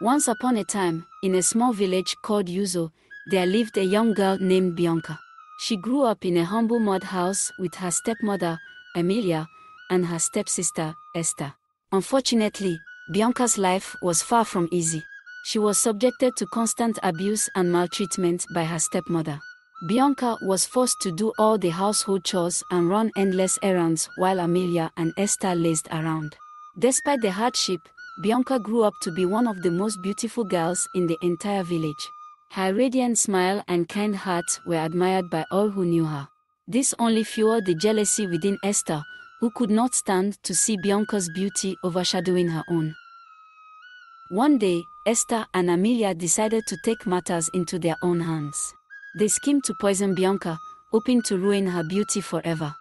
Once upon a time, in a small village called Yuzo, there lived a young girl named Bianca. She grew up in a humble mud house with her stepmother, Emilia, and her stepsister, Esther. Unfortunately, Bianca's life was far from easy. She was subjected to constant abuse and maltreatment by her stepmother. Bianca was forced to do all the household chores and run endless errands while Amelia and Esther lazed around. Despite the hardship, Bianca grew up to be one of the most beautiful girls in the entire village. Her radiant smile and kind heart were admired by all who knew her. This only fueled the jealousy within Esther, who could not stand to see Bianca's beauty overshadowing her own. One day, Esther and Amelia decided to take matters into their own hands. They schemed to poison Bianca, hoping to ruin her beauty forever.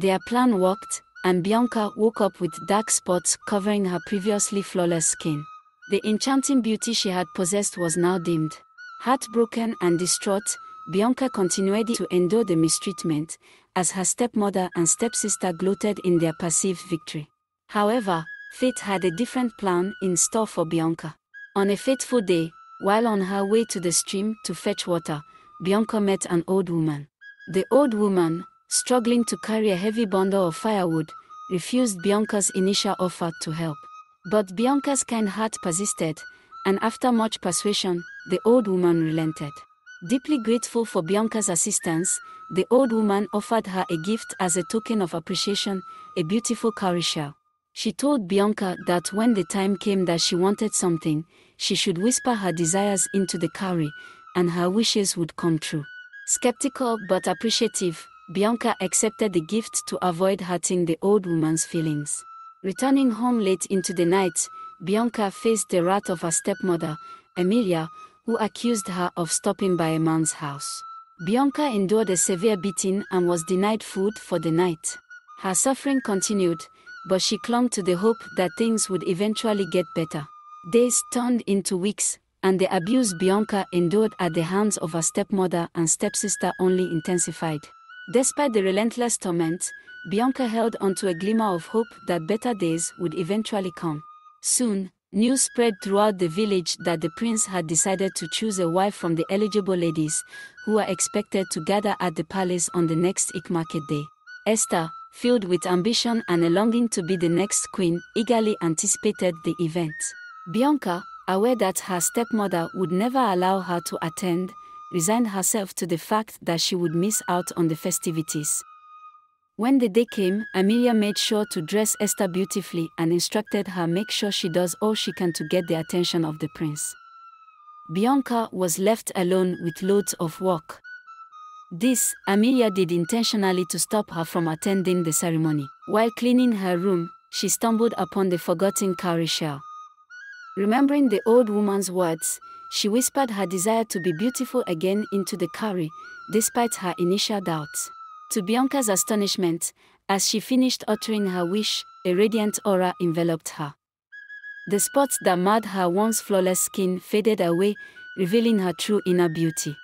Their plan worked, and Bianca woke up with dark spots covering her previously flawless skin. The enchanting beauty she had possessed was now dimmed. Heartbroken and distraught, Bianca continued to endure the mistreatment, as her stepmother and stepsister gloated in their perceived victory. However, fate had a different plan in store for Bianca. On a fateful day, while on her way to the stream to fetch water, Bianca met an old woman. The old woman, struggling to carry a heavy bundle of firewood, refused Bianca's initial offer to help. But Bianca's kind heart persisted, and after much persuasion, the old woman relented. Deeply grateful for Bianca's assistance, the old woman offered her a gift as a token of appreciation a beautiful cowrie shell. She told Bianca that when the time came that she wanted something, she should whisper her desires into the cowrie, and her wishes would come true. Skeptical but appreciative, Bianca accepted the gift to avoid hurting the old woman's feelings. Returning home late into the night, Bianca faced the wrath of her stepmother, Emilia, who accused her of stopping by a man's house. Bianca endured a severe beating and was denied food for the night. Her suffering continued, but she clung to the hope that things would eventually get better. Days turned into weeks, and the abuse Bianca endured at the hands of her stepmother and stepsister only intensified. Despite the relentless torment, Bianca held onto a glimmer of hope that better days would eventually come. Soon, news spread throughout the village that the prince had decided to choose a wife from the eligible ladies, who were expected to gather at the palace on the next Eke market day. Esther, filled with ambition and a longing to be the next queen, eagerly anticipated the event. Bianca, aware that her stepmother would never allow her to attend, resigned herself to the fact that she would miss out on the festivities. When the day came, Amelia made sure to dress Esther beautifully and instructed her make sure she does all she can to get the attention of the prince. Bianca was left alone with loads of work. This, Amelia did intentionally to stop her from attending the ceremony. While cleaning her room, she stumbled upon the forgotten cowrie shell. Remembering the old woman's words, she whispered her desire to be beautiful again into the cowrie, despite her initial doubts. To Bianca's astonishment, as she finished uttering her wish, a radiant aura enveloped her. The spots that marred her once flawless skin faded away, revealing her true inner beauty.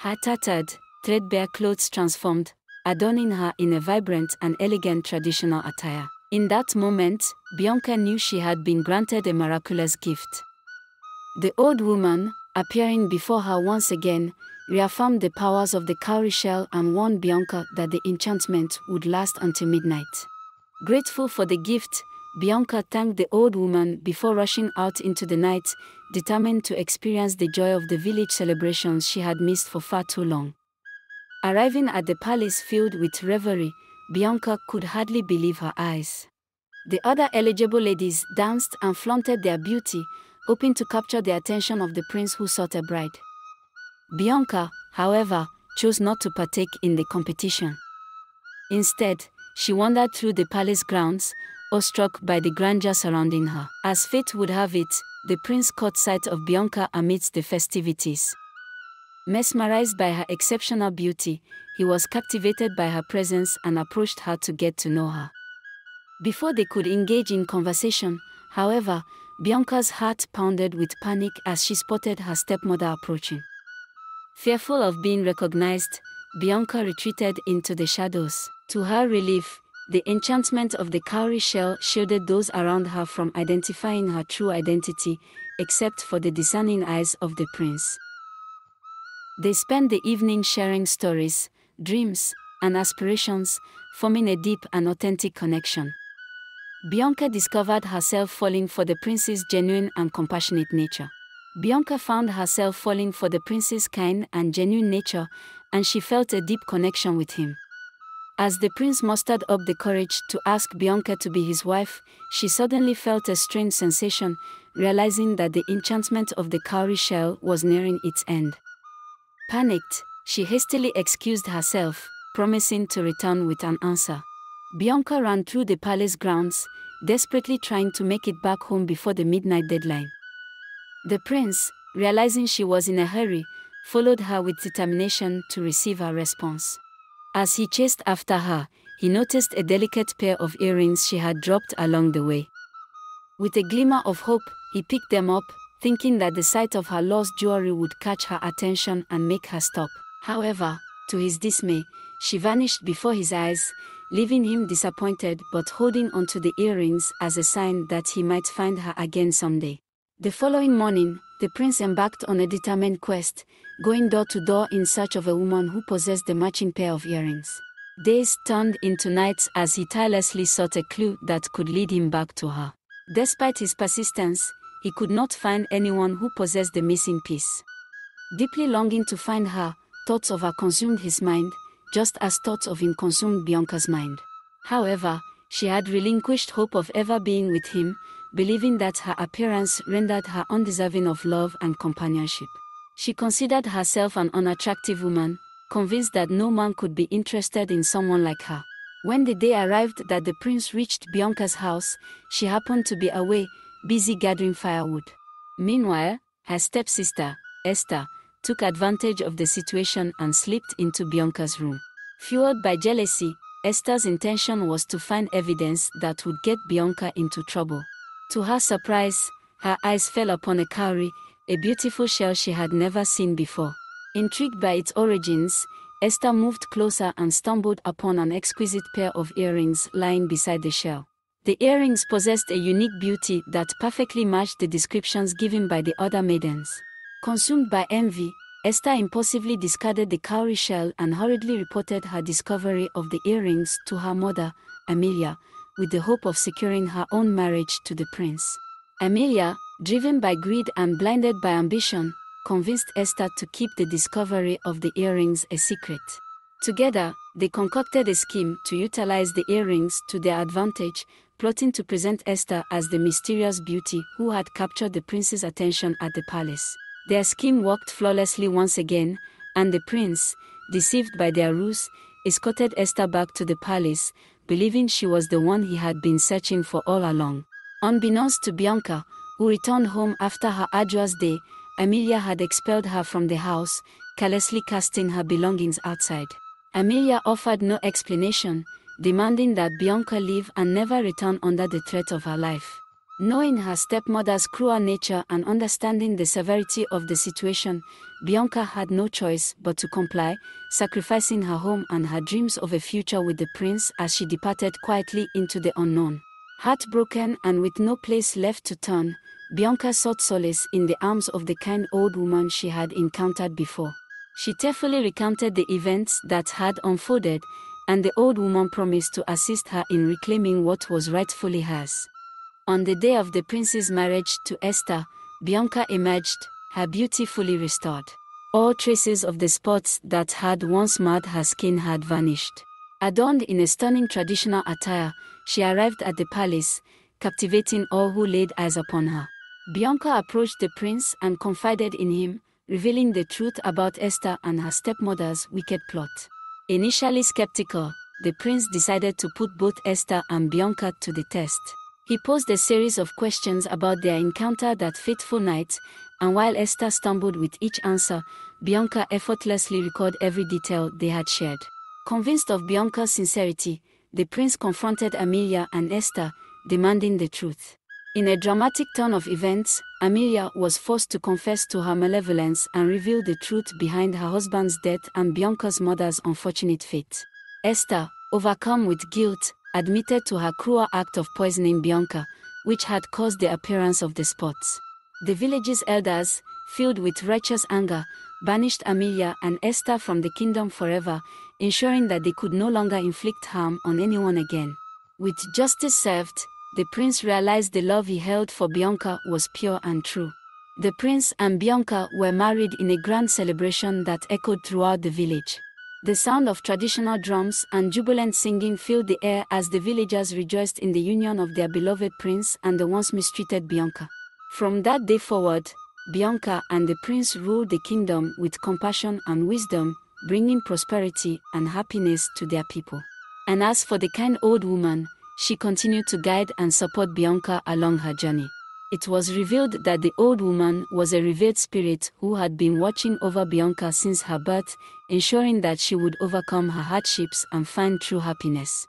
Her tattered, threadbare clothes transformed, adorning her in a vibrant and elegant traditional attire. In that moment, Bianca knew she had been granted a miraculous gift. The old woman, appearing before her once again, reaffirmed the powers of the cowrie shell and warned Bianca that the enchantment would last until midnight. Grateful for the gift, Bianca thanked the old woman before rushing out into the night, determined to experience the joy of the village celebrations she had missed for far too long. Arriving at the palace filled with revelry, Bianca could hardly believe her eyes. The other eligible ladies danced and flaunted their beauty, hoping to capture the attention of the prince who sought a bride. Bianca, however, chose not to partake in the competition. Instead, she wandered through the palace grounds, awestruck by the grandeur surrounding her. As fate would have it, the prince caught sight of Bianca amidst the festivities. Mesmerized by her exceptional beauty, he was captivated by her presence and approached her to get to know her. Before they could engage in conversation, however, Bianca's heart pounded with panic as she spotted her stepmother approaching. Fearful of being recognized, Bianca retreated into the shadows. To her relief, The enchantment of the cowrie shell shielded those around her from identifying her true identity, except for the discerning eyes of the prince. They spent the evening sharing stories, dreams, and aspirations, forming a deep and authentic connection. Bianca discovered herself falling for the prince's genuine and compassionate nature. Bianca found herself falling for the prince's kind and genuine nature, and she felt a deep connection with him. As the prince mustered up the courage to ask Bianca to be his wife, she suddenly felt a strange sensation, realizing that the enchantment of the cowrie shell was nearing its end. Panicked, she hastily excused herself, promising to return with an answer. Bianca ran through the palace grounds, desperately trying to make it back home before the midnight deadline. The prince, realizing she was in a hurry, followed her with determination to receive her response. As he chased after her, he noticed a delicate pair of earrings she had dropped along the way. With a glimmer of hope, he picked them up, thinking that the sight of her lost jewelry would catch her attention and make her stop. However, to his dismay, she vanished before his eyes, leaving him disappointed but holding onto the earrings as a sign that he might find her again someday. The following morning, the prince embarked on a determined quest, going door to door in search of a woman who possessed the matching pair of earrings. Days turned into nights as he tirelessly sought a clue that could lead him back to her. Despite his persistence, he could not find anyone who possessed the missing piece. Deeply longing to find her, thoughts of her consumed his mind, just as thoughts of him consumed Bianca's mind. However, she had relinquished hope of ever being with him, believing that her appearance rendered her undeserving of love and companionship. She considered herself an unattractive woman, convinced that no man could be interested in someone like her. When the day arrived that the prince reached Bianca's house, she happened to be away, busy gathering firewood. Meanwhile, her stepsister, Esther, took advantage of the situation and slipped into Bianca's room. Fueled by jealousy, Esther's intention was to find evidence that would get Bianca into trouble. To her surprise, her eyes fell upon a cowrie, a beautiful shell she had never seen before. Intrigued by its origins, Esther moved closer and stumbled upon an exquisite pair of earrings lying beside the shell. The earrings possessed a unique beauty that perfectly matched the descriptions given by the other maidens. Consumed by envy, Esther impulsively discarded the cowrie shell and hurriedly reported her discovery of the earrings to her mother, Amelia, with the hope of securing her own marriage to the prince. Amelia, driven by greed and blinded by ambition, convinced Esther to keep the discovery of the earrings a secret. Together, they concocted a scheme to utilize the earrings to their advantage, plotting to present Esther as the mysterious beauty who had captured the prince's attention at the palace. Their scheme worked flawlessly once again, and the prince, deceived by their ruse, escorted Esther back to the palace, believing she was the one he had been searching for all along. Unbeknownst to Bianca, who returned home after her arduous day, Amelia had expelled her from the house, carelessly casting her belongings outside. Amelia offered no explanation, demanding that Bianca leave and never return under the threat of her life. Knowing her stepmother's cruel nature and understanding the severity of the situation, Bianca had no choice but to comply, sacrificing her home and her dreams of a future with the prince as she departed quietly into the unknown. Heartbroken and with no place left to turn, Bianca sought solace in the arms of the kind old woman she had encountered before. She tearfully recounted the events that had unfolded, and the old woman promised to assist her in reclaiming what was rightfully hers. On the day of the prince's marriage to Esther, Bianca emerged, her beauty fully restored. All traces of the spots that had once marred her skin had vanished. Adorned in a stunning traditional attire, she arrived at the palace, captivating all who laid eyes upon her. Bianca approached the prince and confided in him, revealing the truth about Esther and her stepmother's wicked plot. Initially skeptical, the prince decided to put both Esther and Bianca to the test. He posed a series of questions about their encounter that fateful night, and while Esther stumbled with each answer, Bianca effortlessly recalled every detail they had shared. Convinced of Bianca's sincerity, the prince confronted Amelia and Esther, demanding the truth. In a dramatic turn of events, Amelia was forced to confess to her malevolence and reveal the truth behind her husband's death and Bianca's mother's unfortunate fate. Esther, overcome with guilt, admitted to her cruel act of poisoning Bianca, which had caused the appearance of the spots. The village's elders, filled with righteous anger, banished Amelia and Esther from the kingdom forever, ensuring that they could no longer inflict harm on anyone again. With justice served, the prince realized the love he held for Bianca was pure and true. The prince and Bianca were married in a grand celebration that echoed throughout the village. The sound of traditional drums and jubilant singing filled the air as the villagers rejoiced in the union of their beloved prince and the once mistreated Bianca. From that day forward, Bianca and the prince ruled the kingdom with compassion and wisdom, bringing prosperity and happiness to their people. And as for the kind old woman, she continued to guide and support Bianca along her journey. It was revealed that the old woman was a revered spirit who had been watching over Bianca since her birth, ensuring that she would overcome her hardships and find true happiness.